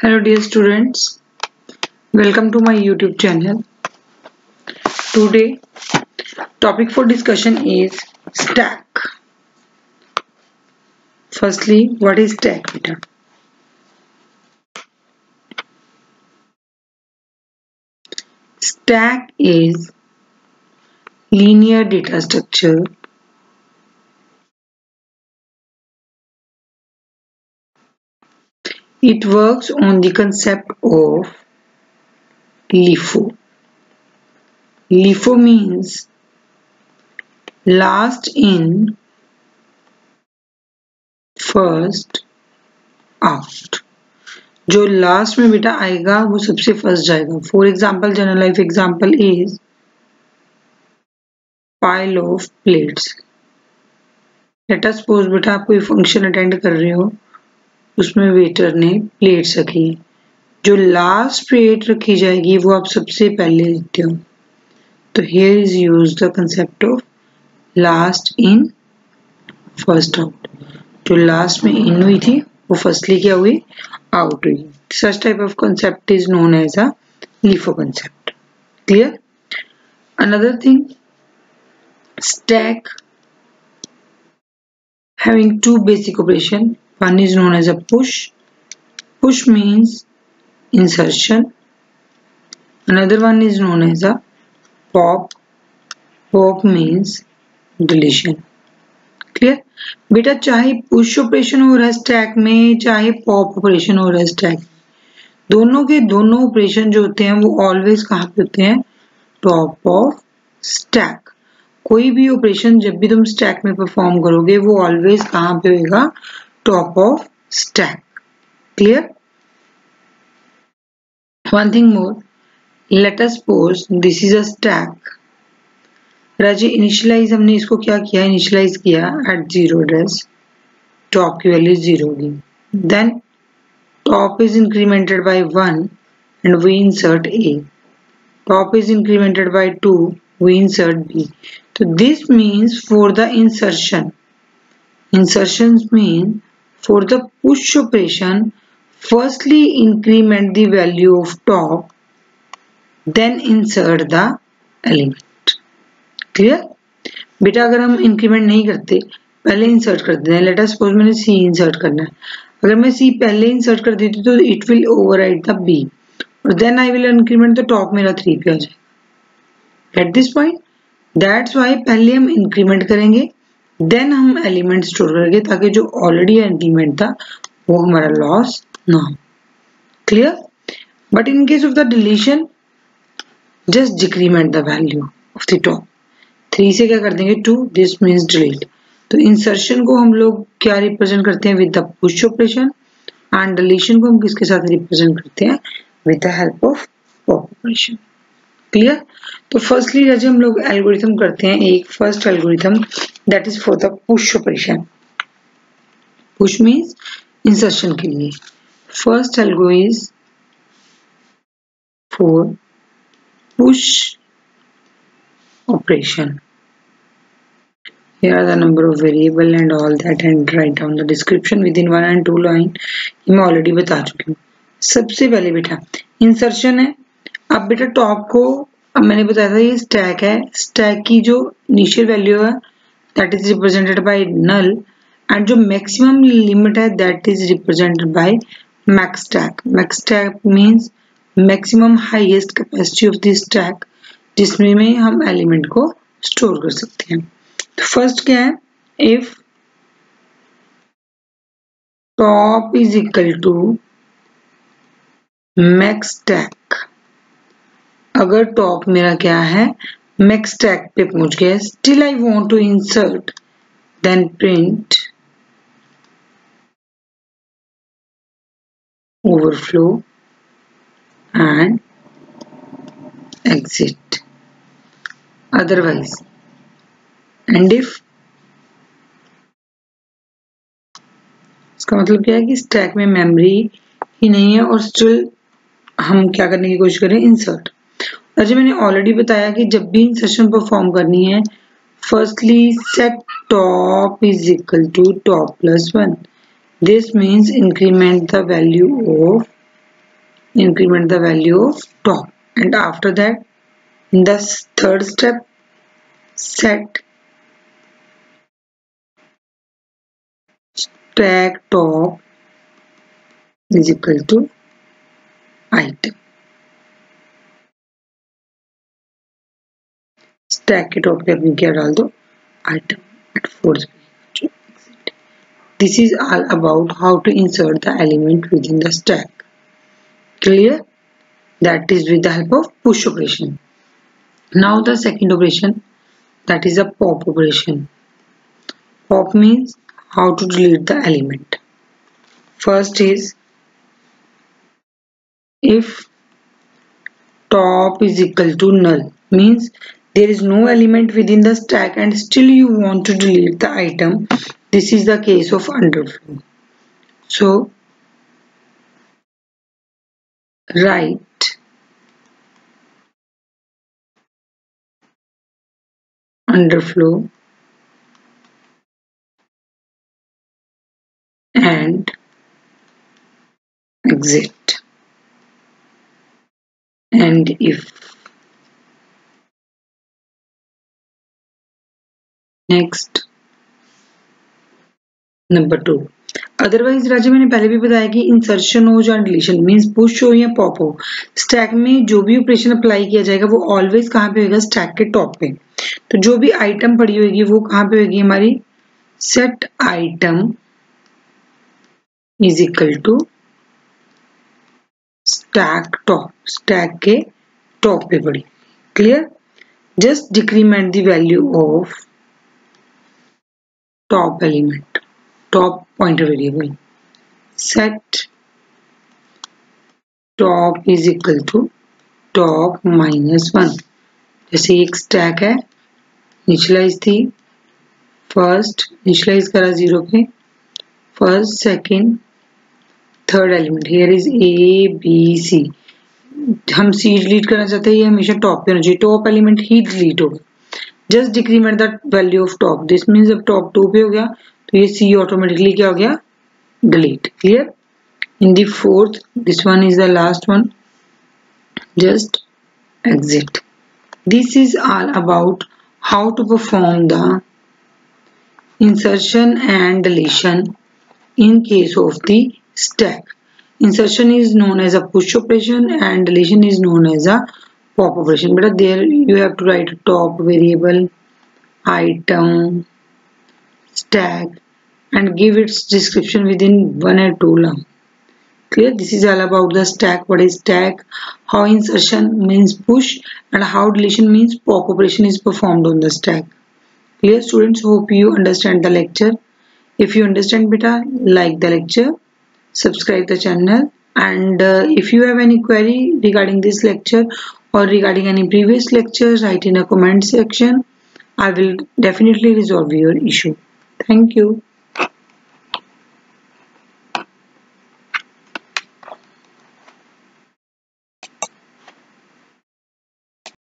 Hello dear students, welcome to my YouTube channel. Today topic for discussion is stack. Firstly, what is stack beta? Stack is linear data structure It works on the concept of LIFO. LIFO means last in, first out. जो last में बेटा आएगा वो सबसे first जाएगा for example general life example is pile of plates let us suppose बेटा आप कोई फ़ंक्शन अटेंड कर रहे हो उसमें वेटर ने प्लेट्स रखी। जो लास्ट प्लेट रखी जाएगी, वो आप सबसे पहले लिखते हो। तो here is use the concept of last in first out जो लास्ट में इन हुई थी, वो फर्स्टली क्या हुई? आउट हुई। Such type of concept is known as a LIFO concept clear another thing stack having two basic operation. One is known as a push. Push means insertion. Another one is known as a pop. Pop means deletion. Clear बेटा, चाहे push operation हो रहा है stack में, चाहे pop operation हो रहा है स्टैक दोनों के दोनों ऑपरेशन जो होते हैं, वो ऑलवेज कहाँ पे होते हैं टॉप ऑफ़ स्टैक कोई भी ऑपरेशन जब भी तुम स्टैक में परफॉर्म करोगे, वो ऑलवेज कहाँ पे होगा top of stack clear one thing more let us suppose this is a stack राजे इनिशियलाइज हमने इसको क्या किया इनिशियलाइज किया एट ज़ीरो एड्रेस टॉप की वैल्यू ज़ीरो होगी then top is incremented by one and we insert A top is incremented by two we insert b so this means for the insertion insertions mean For the push operation, firstly increment the value of top, then insert the element. Clear? बेटा अगर हम increment नहीं करते पहले insert कर देते हैं। Late suppose मैंने सी इंसर्ट करना है। अगर मैं सी पहले इंसर्ट कर देती तो it will override the B और देन आई विल इंक्रीमेंट तो टॉप मेरा थ्री पे आ जाएगा। At this point that's why पहले हम इंक्रीमेंट करेंगे। देन हम एलिमेंट स्टोर करेंगे ताकि जो ऑलरेडी एलिमेंट था, वो हमारा लॉस ना हो। Clear but in case of the deletion just decrement the value of the top three से क्या कर देंगे? टू दिस मीन्स डिलीट तो इंसर्शन को हम लोग क्या रिप्रेजेंट करते हैं? With the push operation and deletion को हम किसके साथ रिप्रेजेंट करते हैं? With the help of pop operation clear तो फर्स्टली जैसे हम लोग एल्गोरिथम करते हैं एक first algorithm that is for the push operation push means insertion के लिए. First algo is for push operation. Here are the number of variable and all that and write down the description within one and two line. मैं already बता चुकी हूँ. सबसे पहले बेटा insertion है अब बेटा टॉप को, अब मैंने बताया था ये स्टैक है। स्टैक की जो इनिशियल वैल्यू है that is represented by null and जो मैक्सिमम लिमिट है that is represented by max stack max stack means maximum highest capacity of this stack जिसमें में हम एलिमेंट को स्टोर कर सकते हैं। तो फ़र्स्ट क्या है? If top is equal to max stack अगर टॉप मेरा क्या है? मैक्स टैग पे पहुँच गया still I want to insert then print overflow and exit. Otherwise, and if इसका मतलब क्या है कि स्टैक में मेमोरी ही नहीं है और स्टिल हम क्या करने की कोशिश करें इंसर्ट और मैंने ऑलरेडी बताया कि जब भी इंसर्शन परफॉर्म करनी है firstly set top is equal to top plus one this means increment the value of increment the value of top and after that the third step set stack top is equal to item. stack it up here we get all the item at force to exit this is all about how to insert the element within the stack. Clear? That is with the help of push operation. Now the second operation that is a pop operation. Pop means how to delete the element. First is if top is equal to null means there is no element within the stack and still you want to delete the item. This is the case of underflow. So write underflow. And exit. And if next number two otherwise राजा मैंने पहले भी बताया कि insertion हो या deletion means push हो या pop हो स्टैक में जो भी ऑपरेशन अप्लाई किया जाएगा, वो ऑलवेज कहाँ पे होगा स्टैक के टॉप पे। तो जो भी आइटम पड़ी होगी वो कहाँ पे होगी हमारी? Set item is equal to stack top, stack के टॉप पे पड़ी। Clear just decrement value of top element, top pointer variable. Set top is equal to top minus one जैसे एक स्टैक है निचलाइज थी फ़र्स्ट निचलाइज करा ज़ीरो पे first second third element here is A B C हम C delete करना चाहते हैं, ये हमेशा टॉप पे होना चाहिए। टॉप एलिमेंट ही डिलीट होगा। Just decrement the of top this means अब टॉप टू पे हो गया तो ये सी ऑटोमेटिकली क्या हो गया? Delete clear in the this one is the last one just exit this is all about how to perform the insertion and deletion in case of the stack insertion is known as a push operation and deletion is known as a pop operation. But there you have to write top variable, item, stack and give its description within one or two line. Clear? This is all about the stack. What is stack? How insertion means push and how deletion means pop operation is performed on the stack. Clear students? Hope you understand the lecture. If you understand better, like the lecture subscribe the channel and uh, if you have any query regarding this lecture or regarding any previous lectures write in a comment section. I will definitely resolve your issue. Thank you